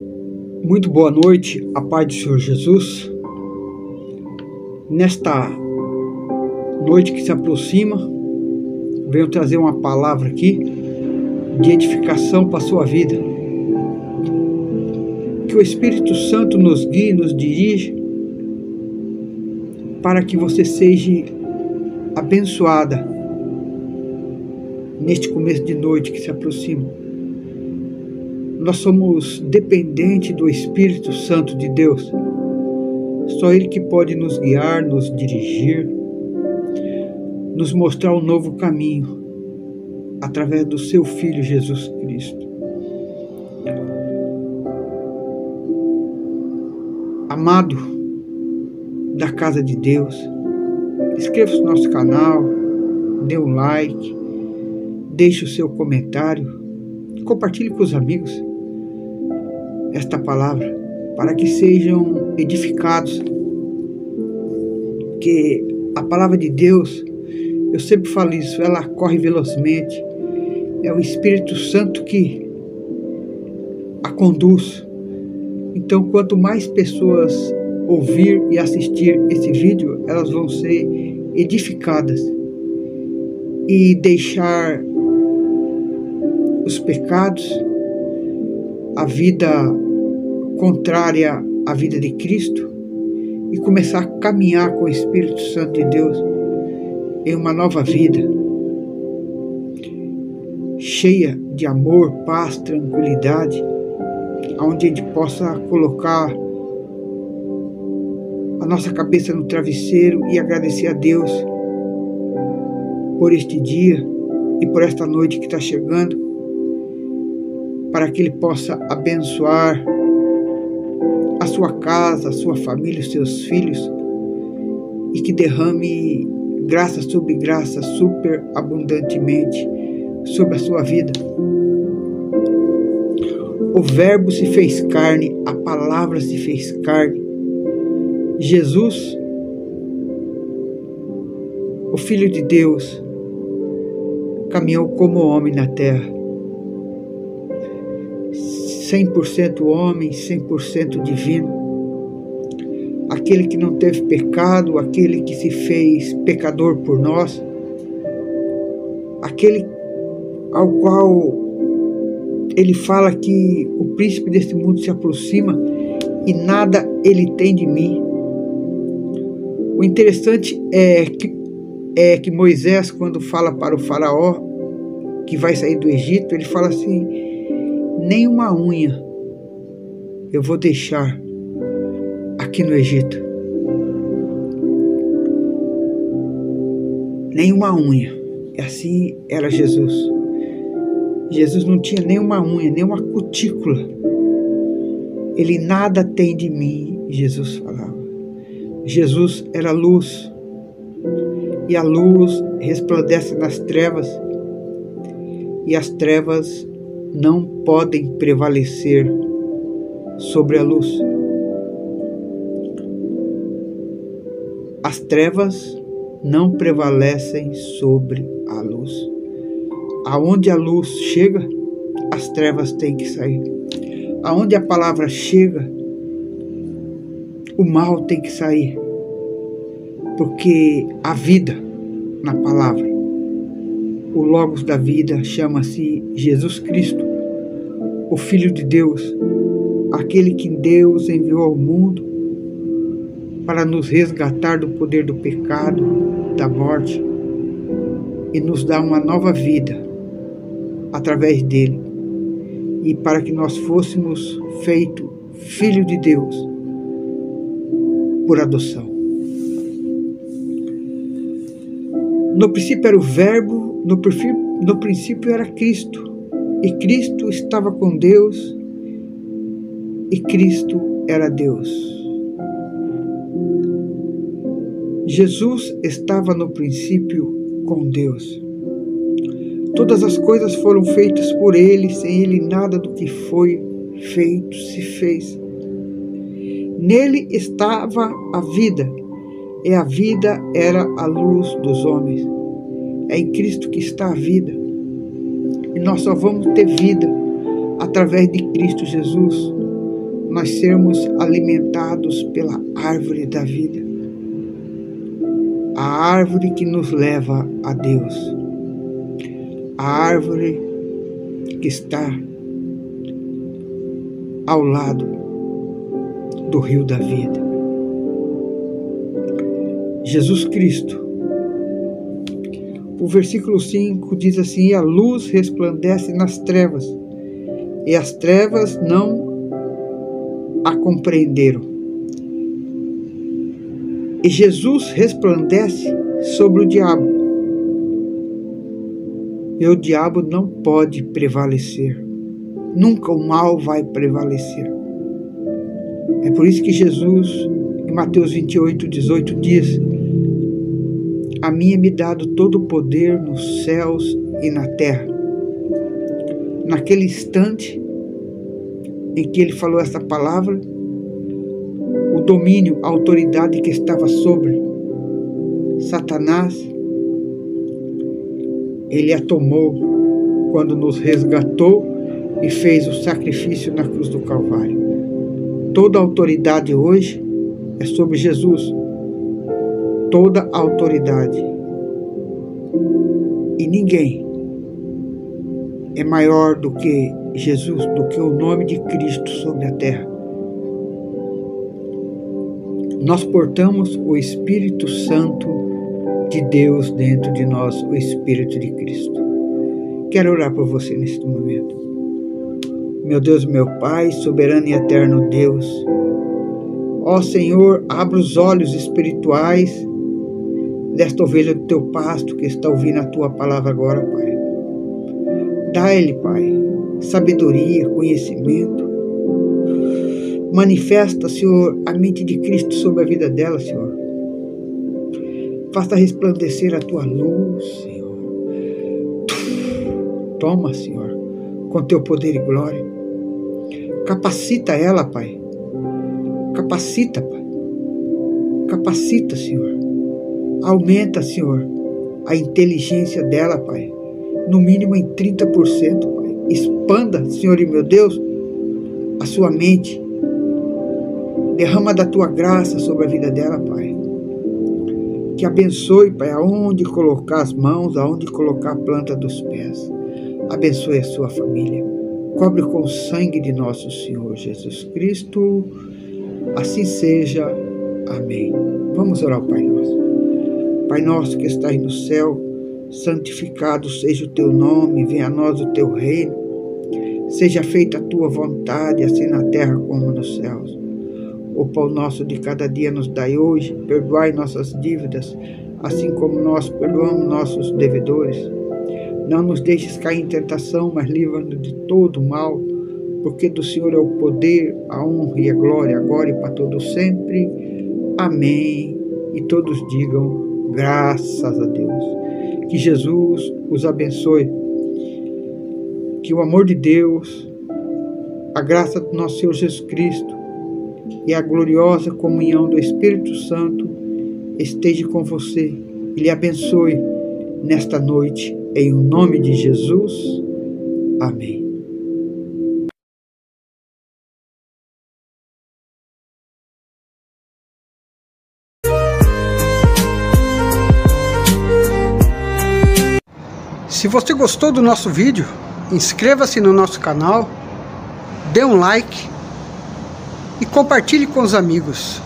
Muito boa noite, a paz do Senhor Jesus. Nesta noite que se aproxima, venho trazer uma palavra aqui de edificação para a sua vida. Que o Espírito Santo nos guie, nos dirige, para que você seja abençoada neste começo de noite que se aproxima nós somos dependentes do Espírito Santo de Deus. Só Ele que pode nos guiar, nos dirigir, nos mostrar um novo caminho através do seu Filho Jesus Cristo. Amado da casa de Deus, inscreva-se no nosso canal, dê um like, deixe o seu comentário, compartilhe com os amigos esta palavra para que sejam edificados. Que a palavra de Deus, eu sempre falo isso, ela corre velozmente. É o Espírito Santo que a conduz. Então, quanto mais pessoas ouvir e assistir esse vídeo, elas vão ser edificadas e deixar os pecados, a vida contrária à vida de Cristo e começar a caminhar com o Espírito Santo de Deus em uma nova vida, cheia de amor, paz, tranquilidade, onde a gente possa colocar a nossa cabeça no travesseiro e agradecer a Deus por este dia e por esta noite que está chegando, para que Ele possa abençoar a sua casa, a sua família, os seus filhos e que derrame graça sobre graça super abundantemente sobre a sua vida. O Verbo se fez carne, a palavra se fez carne. Jesus, o Filho de Deus, caminhou como homem na terra 100% homem, 100% divino. Aquele que não teve pecado, aquele que se fez pecador por nós, aquele ao qual ele fala que o príncipe deste mundo se aproxima e nada ele tem de mim. O interessante é que, é que Moisés, quando fala para o faraó que vai sair do Egito, ele fala assim: nem uma unha eu vou deixar aqui no Egito. Nem uma unha. E assim era Jesus. Jesus não tinha nem uma unha, nem uma cutícula. Ele nada tem de mim, Jesus falava. Jesus era luz. E a luz resplandece nas trevas. E as trevas não podem prevalecer sobre a luz. As trevas não prevalecem sobre a luz. Aonde a luz chega, as trevas têm que sair. Aonde a palavra chega, o mal tem que sair. Porque a vida na palavra o Logos da vida chama-se Jesus Cristo, o Filho de Deus, aquele que Deus enviou ao mundo para nos resgatar do poder do pecado, da morte e nos dar uma nova vida através dele e para que nós fôssemos feito filho de Deus por adoção. No princípio era o Verbo, no, perfil, no princípio era Cristo, e Cristo estava com Deus, e Cristo era Deus. Jesus estava no princípio com Deus. Todas as coisas foram feitas por Ele, sem Ele nada do que foi feito se fez. Nele estava a vida, e a vida era a luz dos homens. É em Cristo que está a vida. E nós só vamos ter vida através de Cristo Jesus. nós sermos alimentados pela árvore da vida, a árvore que nos leva a Deus, a árvore que está ao lado do rio da vida. Jesus Cristo. O versículo 5 diz assim: E a luz resplandece nas trevas, e as trevas não a compreenderam. E Jesus resplandece sobre o diabo. E o diabo não pode prevalecer. Nunca o mal vai prevalecer. É por isso que Jesus, em Mateus 28, 18, diz: A mim é me dado todo o poder nos céus e na terra. Naquele instante em que ele falou essa palavra, o domínio, a autoridade que estava sobre Satanás, ele a tomou quando nos resgatou e fez o sacrifício na cruz do Calvário. Toda a autoridade hoje é sobre Jesus. Toda autoridade. E ninguém é maior do que Jesus, do que o nome de Cristo sobre a terra. Nós portamos o Espírito Santo de Deus dentro de nós, o Espírito de Cristo. Quero orar por você neste momento. Meu Deus, meu Pai, soberano e eterno Deus, ó Senhor, abra os olhos espirituais desta ovelha do teu pasto que está ouvindo a tua palavra agora, Pai. Dá-lhe, Pai, sabedoria, conhecimento. Manifesta, Senhor, a mente de Cristo sobre a vida dela, Senhor. Faça resplandecer a tua luz, Senhor. Toma, Senhor, com teu poder e glória. Capacita ela, Pai. Capacita, Pai. Capacita, Senhor. Aumenta, Senhor, a inteligência dela, Pai. No mínimo em 30%, Pai. Expanda, Senhor e meu Deus, a sua mente. Derrama da tua graça sobre a vida dela, Pai. Que abençoe, Pai, aonde colocar as mãos, aonde colocar a planta dos pés. Abençoe a sua família. Cobre com o sangue de nosso Senhor Jesus Cristo. Assim seja. Amém. Vamos orar Pai Nosso. Pai nosso que estás no céu, santificado seja o teu nome, venha a nós o teu reino. Seja feita a tua vontade, assim na terra como nos céus. O pão nosso de cada dia nos dai hoje, perdoai nossas dívidas, assim como nós perdoamos nossos devedores não nos deixes cair em tentação, mas livra-nos de todo mal, porque do Senhor é o poder, a honra e a glória, agora e para todo sempre. Amém. E todos digam graças a Deus. Que Jesus os abençoe. Que o amor de Deus, a graça do nosso Senhor Jesus Cristo e a gloriosa comunhão do Espírito Santo esteja com você e lhe abençoe nesta noite em nome de Jesus. Amém. Se você gostou do nosso vídeo, inscreva-se no nosso canal, dê um like e compartilhe com os amigos.